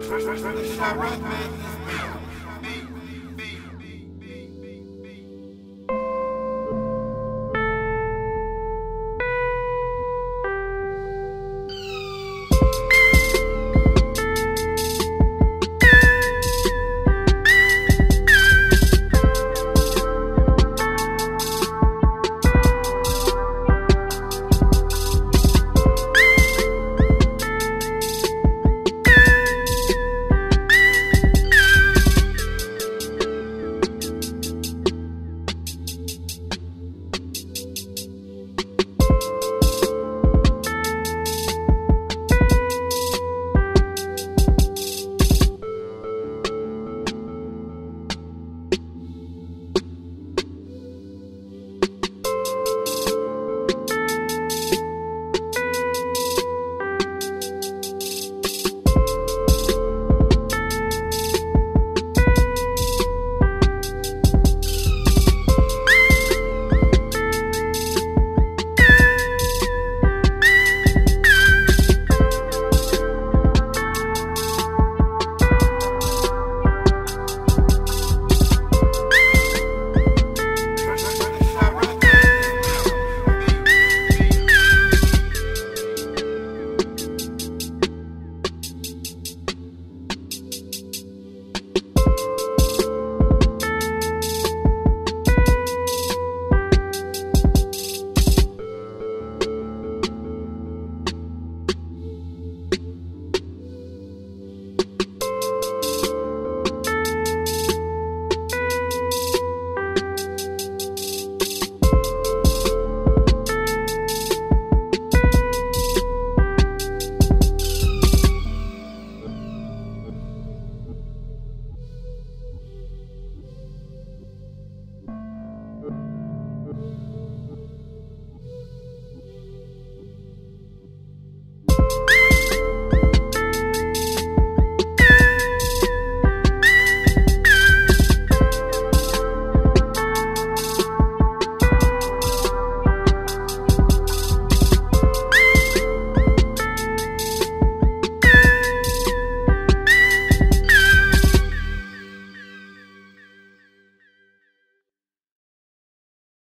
Chirac made this beat.